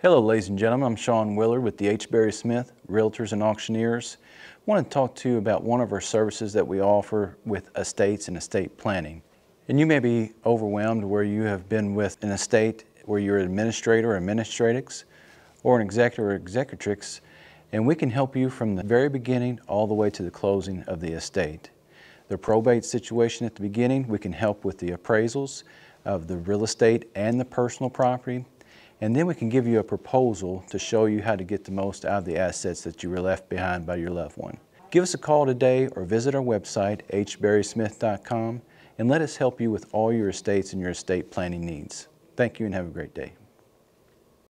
Hello, ladies and gentlemen. I'm Shawn Willard with the H. Barry Smith Realtors and Auctioneers. I want to talk to you about one of our services that we offer with estates and estate planning. And you may be overwhelmed where you have been with an estate where you're an administrator or administratrix or an executor or executrix, and we can help you from the very beginning all the way to the closing of the estate. The probate situation at the beginning, we can help with the appraisals of the real estate and the personal property, and then we can give you a proposal to show you how to get the most out of the assets that you were left behind by your loved one. Give us a call today or visit our website, hbarrysmith.com, and let us help you with all your estates and your estate planning needs. Thank you and have a great day.